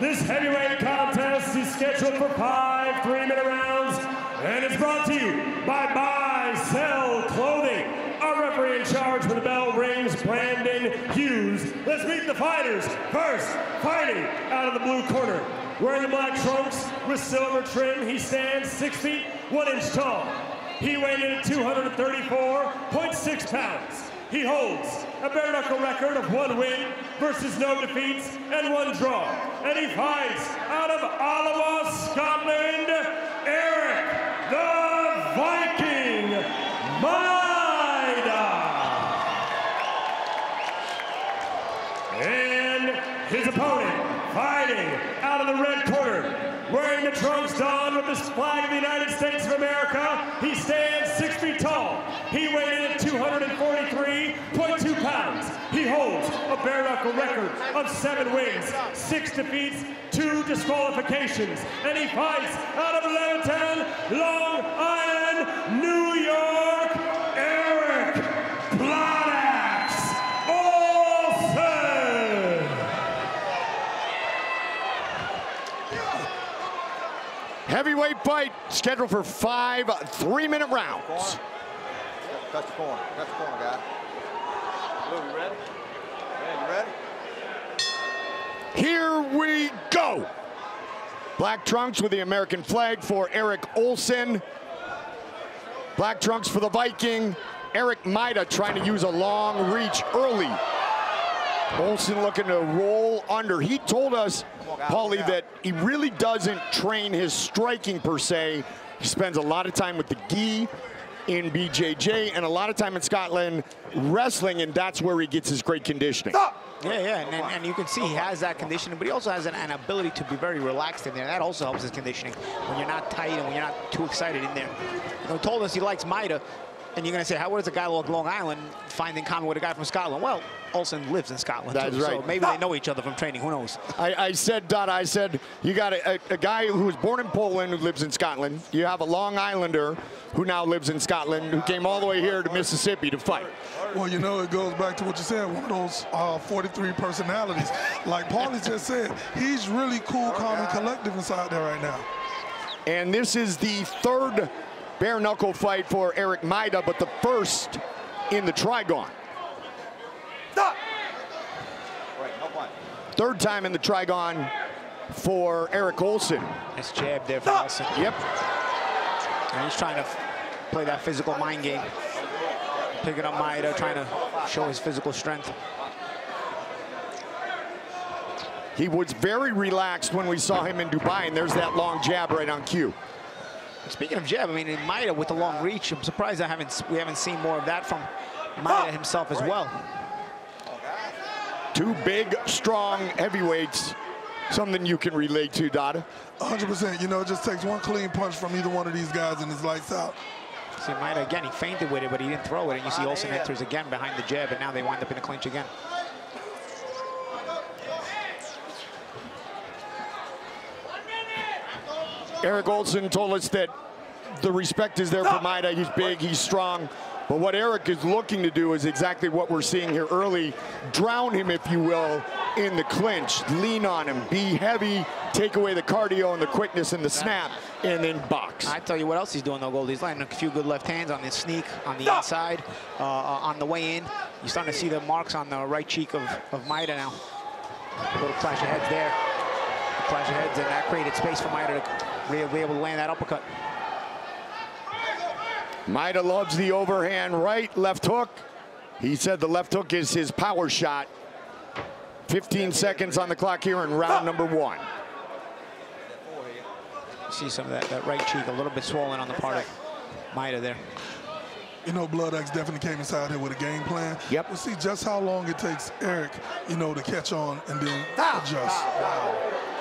This heavyweight contest is scheduled for five three-minute rounds, and it's brought to you by Buy Sell Clothing. Our referee in charge for the bell rings, Brandon Hughes. Let's meet the fighters. First, fighting out of the blue corner. Wearing the black trunks with silver trim, he stands six feet, one inch tall. He weighed in at 234.6 pounds. He holds a bare knuckle record of one win versus no defeats and one draw. And he fights out of Alloa, Scotland, Eryk the Viking Majda. And his opponent fighting out of the red corner, wearing the trunks donned with the flag of the United States of America. He stands six feet tall. He weighed in at 243.2 pounds. He holds a record of seven wins, six defeats, two disqualifications, and he fights out of Levittown, Long Island, New York, Eric Bloodaxe Olsen. Heavyweight fight scheduled for five three-minute rounds. Touch the corner. Touch the corner, guy. Blue, you ready? Man, you ready? Here we go. Black trunks with the American flag for Eric Olsen. Black trunks for the Viking. Eryk Majda trying to use a long reach early. Olsen looking to roll under. He told us, Paulie, that he really doesn't train his striking per se. He spends a lot of time with the gi in BJJ and a lot of time in Scotland wrestling, and that's where he gets his great conditioning. Yeah, yeah, and, and, and you can see he has that conditioning, but he also has an, an ability to be very relaxed in there. That also helps his conditioning when you're not tight and when you're not too excited in there. You know, he told us he likes Majda, and you're going to say, how does a guy like Long Island find in common with a guy from Scotland? Well, Olsen lives in Scotland, That's too, right. so maybe they know each other from training. Who knows? I, I said, Dot, I said, you got a, a, a guy who was born in Poland who lives in Scotland. You have a Long Islander who now lives in Scotland who came all the way here to Mississippi to fight. Well, you know, it goes back to what you said, one of those uh, 43 personalities. Like Paulie just said, he's really cool, calm, and collective inside there right now. And this is the third bare knuckle fight for Eryk Majda, but the first in the Trigon. Right, no punch. Third time in the Trigon for Eric Olsen. Nice jab there for Olsen. Yep. And he's trying to play that physical mind game. Picking up Majda, trying to show his physical strength. He was very relaxed when we saw him in Dubai, and there's that long jab right on cue. Speaking of jab, I mean, Majda with the long reach, I'm surprised I haven't we haven't seen more of that from Majda himself as well. Two big, strong heavyweights. Something you can relate to, Dada. 100%. You know, it just takes one clean punch from either one of these guys and it's lights out. See Majda again, he feinted with it, but he didn't throw it. And you see ah, Olsen enters again behind the jab, and now they wind up in a clinch again. Eric Olsen told us that the respect is there for Majda. He's big, he's strong. But what Eric is looking to do is exactly what we're seeing here early. Drown him, if you will, in the clinch. Lean on him, be heavy, take away the cardio and the quickness and the snap, and then box. I tell you what else he's doing though, Gold. He's landing a few good left hands on the sneak, on the inside, uh, on the way in. You're starting to see the marks on the right cheek of, of Majda now. A little clash of heads there. Clash of heads, and that created space for Majda to be be able to land that uppercut. Majda loves the overhand right, left hook. He said the left hook is his power shot. 15 seconds on the clock here in round number one. See some of that, that right cheek a little bit swollen on the part of Majda there. You know, Bloodaxe definitely came inside here with a game plan. Yep. We'll see just how long it takes Eric, you know, to catch on and then adjust.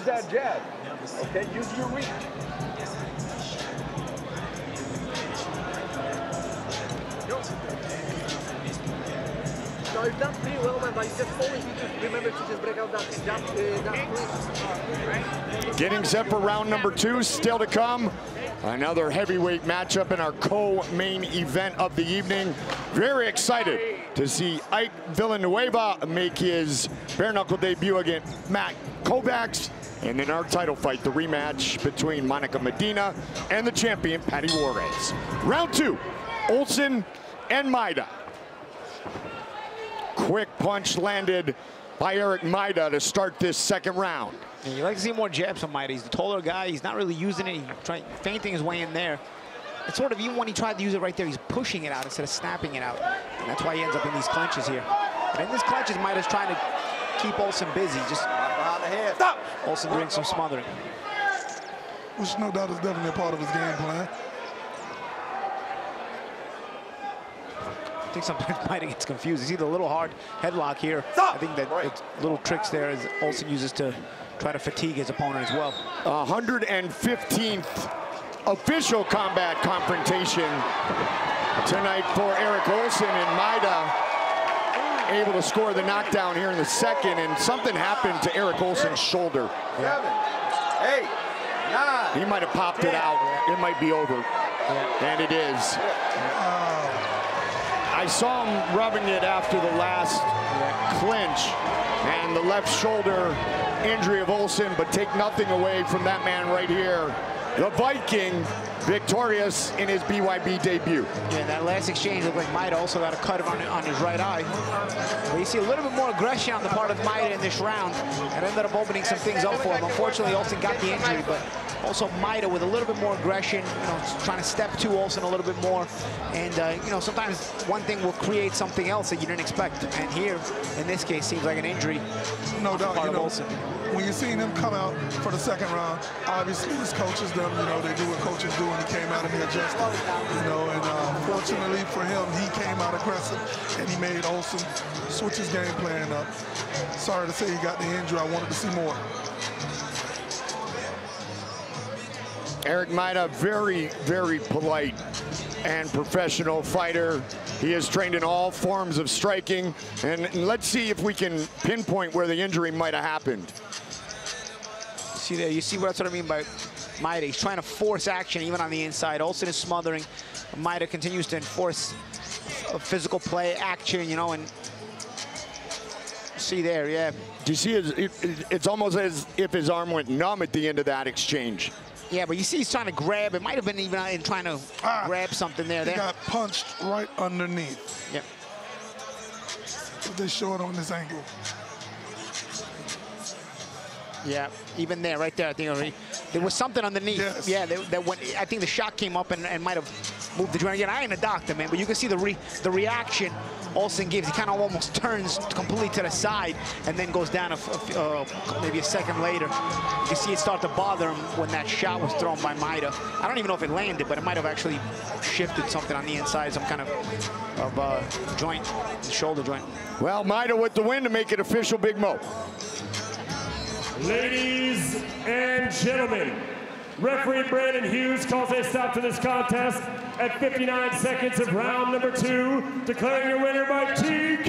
use that jab. Okay, use your reach. No, you've done pretty well, man, but it's just always you just remember to just break out that jump, uh, that clinch. Getting set for round number two, still to come. Another heavyweight matchup in our co-main event of the evening. Very excited to see Ike Villanueva make his bare knuckle debut against Matt Kovacs. And in our title fight, the rematch between Monica Medina and the champion, Patty Juarez. Round two, Olsen and Majda. Quick punch landed by Eryk Majda to start this second round. And you like to see more jabs from Majda. He's the taller guy. He's not really using it. He's trying, feinting his way in there. It's sort of, even when he tried to use it right there, he's pushing it out instead of snapping it out. And that's why he ends up in these clinches here. But in these clinches, Majda's trying to keep Olsen busy. Just Behind the head. Stop! Olsen doing some smothering. Which no doubt is definitely a part of his game plan. I think sometimes Majda gets confused. You see the little hard headlock here. I think that it's little tricks there is as Olsen uses to try to fatigue his opponent as well. 115th official combat confrontation tonight for Eric Olsen and Majda able to score the knockdown here in the second and something happened to Eric Olsen's shoulder. Seven, eight, nine. He might have popped it out. It might be over. And it is. I saw him rubbing it after the last clinch and the left shoulder injury of Olsen, but take nothing away from that man right here. The Viking victorious in his BYB debut. Yeah, that last exchange looked like Majda also got a cut on, on his right eye. But you see a little bit more aggression on the part of Majda in this round and ended up opening some things up for him. Unfortunately, Olsen got the injury, but also Majda with a little bit more aggression, you know, trying to step to Olsen a little bit more. And, uh, you know, sometimes one thing will create something else that you didn't expect. And here, in this case, seems like an injury No doubt, you know, Olsen. when you're seeing him come out for the second round, obviously his coaches, them, you know, they do what coaches do, and he came out and he adjusted, you know, and uh, fortunately for him, he came out aggressive, and he made Olsen switch his game plan up. Sorry to say he got the injury. I wanted to see more. Eryk Majda, very, very polite and professional fighter. He is trained in all forms of striking. And let's see if we can pinpoint where the injury might have happened. See there, you see what, that's what I mean by Majda. He's trying to force action even on the inside. Olsen is smothering. Majda continues to enforce physical play, action, you know, and see there, yeah. Do you see his, it, it's almost as if his arm went numb at the end of that exchange. Yeah, but you see he's trying to grab. It might have been even uh, in trying to Ah, grab something there. He there. got punched right underneath. Yep. They show it on this angle. Yeah, even there, right there, I think already, there was something underneath. Yes. Yeah, that, that when, I think the shot came up and, and might have moved the joint. Again, I ain't a doctor, man, but you can see the re, the reaction Olsen gives. He kind of almost turns completely to the side and then goes down a, f- a f- uh, maybe a second later. You see it start to bother him when that shot was thrown by Majda. I don't even know if it landed, but it might have actually shifted something on the inside, some kind of, of uh, joint, shoulder joint. Well, Majda with the win to make it official, Big Mo. Ladies and gentlemen, referee Brandon Hughes calls a stop to this contest at 59 seconds of round number two, declaring your winner by TKO,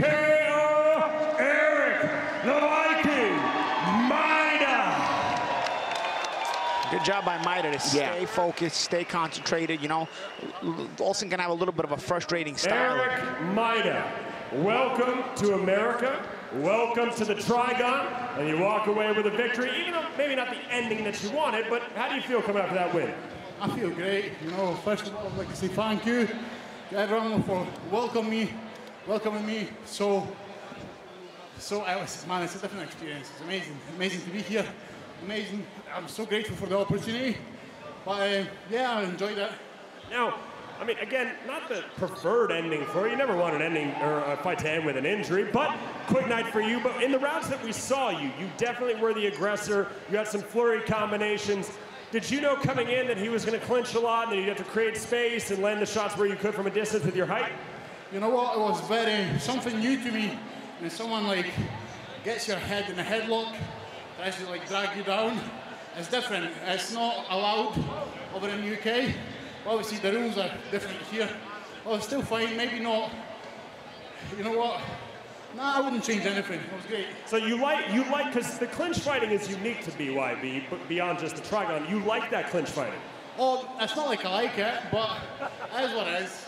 Eryk the Viking Majda. Good job by Majda to stay Yeah. focused, stay concentrated. You know, Olsen can have a little bit of a frustrating style. Eryk Majda, welcome to America. Welcome to the Trigon, and you walk away with a victory, even though maybe not the ending that you wanted, but how do you feel coming after that win? I feel great. You know, first of all, I'd like to say thank you to everyone for welcoming me, welcoming me. So, so I was, man, it's a different experience. It's amazing, amazing to be here. Amazing. I'm so grateful for the opportunity. But uh, yeah, I enjoyed it. Now, I mean, again, not the preferred ending for you. Never want an ending or a fight to end with an injury, but quick night for you. But in the rounds that we saw you, you definitely were the aggressor. You had some flurry combinations. Did you know coming in that he was going to clinch a lot and that you'd have to create space and land the shots where you could from a distance with your height? You know what? It was very something new to me. When someone like gets your head in a headlock, tries to like drag you down. It's different. It's not allowed over in the UK. Obviously, the rules are different here. Well, it's still fine. Maybe not. You know what? Nah, I wouldn't change anything. It was great. So you like you like because the clinch fighting is unique to BYB, but beyond just the trigon, you like that clinch fighting. Oh, it's not like I like it, but it is what it is.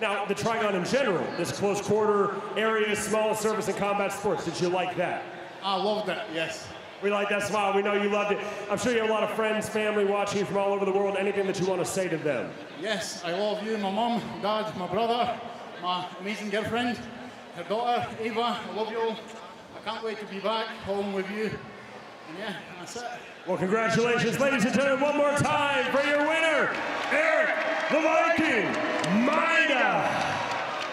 Now the trigon in general, this close quarter area, small service and combat sports. Did you like that? I loved it. Yes. We like that smile. We know you loved it. I'm sure you have a lot of friends, family watching you from all over the world. Anything that you want to say to them? Yes, I love you, my mom, dad, my brother, my amazing girlfriend, her daughter, Ava. I love you all. I can't wait to be back home with you. And yeah, that's it. Well, congratulations, ladies and gentlemen, one more time for your winner, Eryk the Viking Majda.